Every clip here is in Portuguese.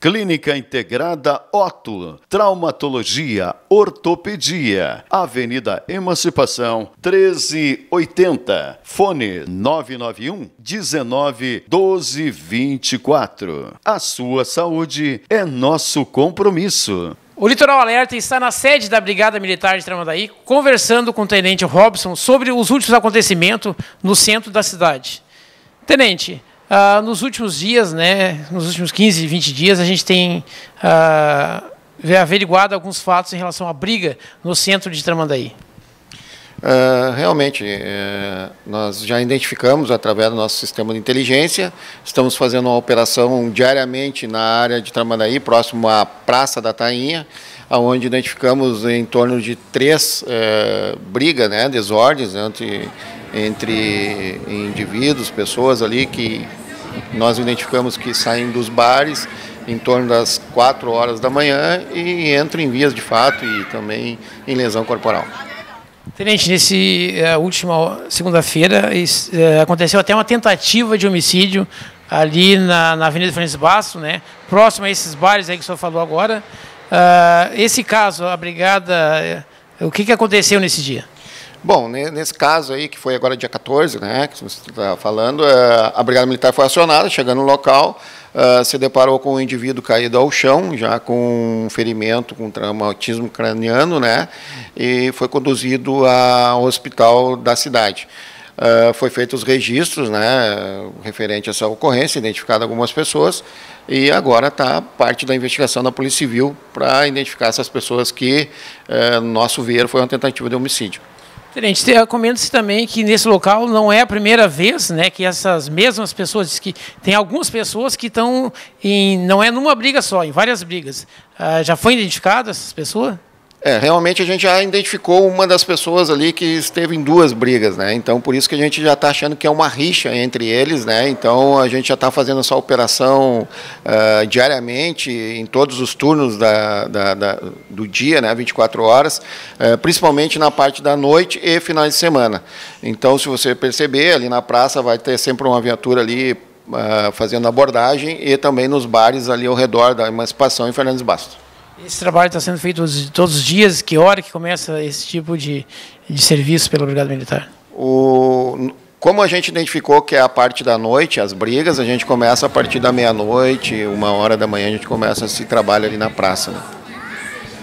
Clínica Integrada Otto, Traumatologia, Ortopedia, Avenida Emancipação, 1380, Fone 991 19 12 24. A sua saúde é nosso compromisso. O Litoral Alerta está na sede da Brigada Militar de Tramandaí, conversando com o Tenente Robson sobre os últimos acontecimentos no centro da cidade. Tenente, Uh, nos últimos dias, né, nos últimos 15, 20 dias, a gente tem uh, averiguado alguns fatos em relação à briga no centro de Tramandaí. Uh, realmente, uh, nós já identificamos através do nosso sistema de inteligência, estamos fazendo uma operação diariamente na área de Tramandaí, próximo à Praça da Tainha, onde identificamos em torno de três uh, brigas, né, desordens entre entre indivíduos, pessoas ali que nós identificamos que saem dos bares em torno das 4 horas da manhã e entram em vias de fato e também em lesão corporal. Tenente, nesse uh, última segunda-feira uh, aconteceu até uma tentativa de homicídio ali na, na Avenida Fernandes Basso, né, próximo a esses bares aí que o senhor falou agora. Uh, esse caso, a brigada, o que, que aconteceu nesse dia? Bom, nesse caso aí, que foi agora dia 14, né, que você está falando, é, a Brigada Militar foi acionada, chegando no local, é, se deparou com um indivíduo caído ao chão, já com um ferimento, com traumatismo craniano, né, e foi conduzido ao hospital da cidade. Uh, foi feitos os registros, né, referente a essa ocorrência, identificado algumas pessoas, e agora está parte da investigação da Polícia Civil para identificar essas pessoas que, uh, no nosso ver, foi uma tentativa de homicídio. Tenente, comenta-se também que nesse local não é a primeira vez né, que essas mesmas pessoas, que tem algumas pessoas que estão em, não é numa briga só, em várias brigas. Ah, já foi identificado essas pessoas? É, realmente a gente já identificou uma das pessoas ali que esteve em duas brigas, né? Então por isso que a gente já está achando que é uma rixa entre eles, né? Então a gente já está fazendo essa operação uh, diariamente, em todos os turnos da, da, da, do dia, né? 24 horas, uh, principalmente na parte da noite e finais de semana. Então, se você perceber, ali na praça vai ter sempre uma viatura ali uh, fazendo abordagem e também nos bares ali ao redor da Emancipação em Fernandes Bastos. Esse trabalho está sendo feito todos os dias? Que hora que começa esse tipo de, de serviço pela Brigada Militar? O, como a gente identificou que é a parte da noite, as brigas, a gente começa a partir da meia-noite, uma hora da manhã, a gente começa esse trabalho ali na praça. Né?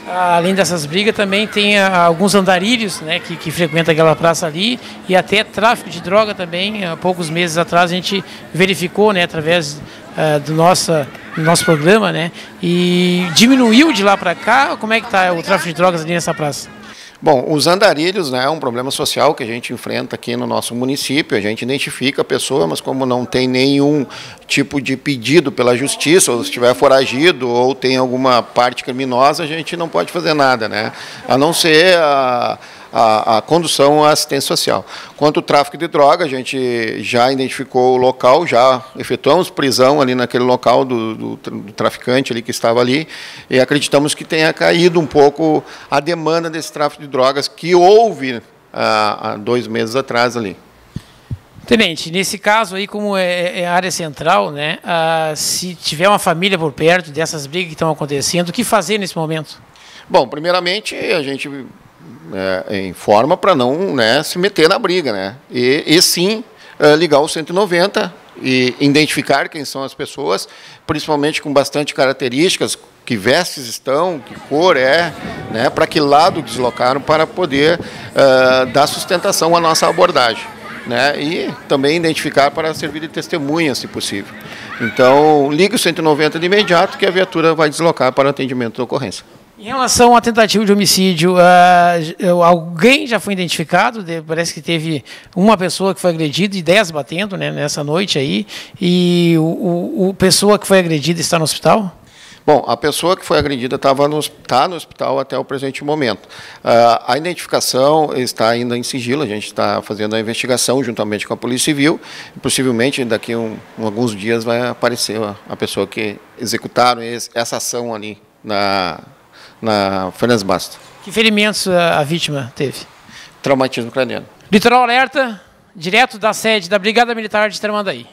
Além dessas brigas, também tem ah, alguns andarilhos né, que, que frequentam aquela praça ali e até tráfico de droga também. Há poucos meses atrás a gente verificou, né, através uh, do nossa no nosso programa, né? E diminuiu de lá para cá? Como é que está o tráfico de drogas ali nessa praça? Bom, os andarilhos né, é um problema social que a gente enfrenta aqui no nosso município. A gente identifica a pessoa, mas como não tem nenhum tipo de pedido pela justiça, ou se estiver foragido, ou tem alguma parte criminosa, a gente não pode fazer nada, né? A não ser a a, a condução à assistência social. Quanto ao tráfico de droga, a gente já identificou o local, já efetuamos prisão ali naquele local do, do, do traficante ali que estava ali e acreditamos que tenha caído um pouco a demanda desse tráfico de drogas que houve há, há dois meses atrás ali. Tenente, nesse caso aí, como é, é área central, né, ah, se tiver uma família por perto dessas brigas que estão acontecendo, o que fazer nesse momento? Bom, primeiramente a gente é, em forma para não né, se meter na briga, né? E, e sim é, ligar o 190 e identificar quem são as pessoas, principalmente com bastante características, que vestes estão, que cor é, né, para que lado deslocaram para poder uh, dar sustentação à nossa abordagem. Né, e também identificar para servir de testemunha, se possível. Então, ligue o 190 de imediato que a viatura vai deslocar para o atendimento da ocorrência. Em relação à tentativa de homicídio, uh, alguém já foi identificado? Parece que teve uma pessoa que foi agredida e dez batendo né, nessa noite aí. E o, o, pessoa que foi agredida está no hospital? Bom, a pessoa que foi agredida estava no, tá no hospital até o presente momento. Uh, a identificação está ainda em sigilo, a gente está fazendo a investigação juntamente com a Polícia Civil. Possivelmente, daqui a um, alguns dias, vai aparecer a, a pessoa que executaram esse, essa ação ali na, na Fernandes Bastos. Que ferimentos a, a vítima teve? Traumatismo craniano. Litoral Alerta, direto da sede da Brigada Militar de Tramandaí.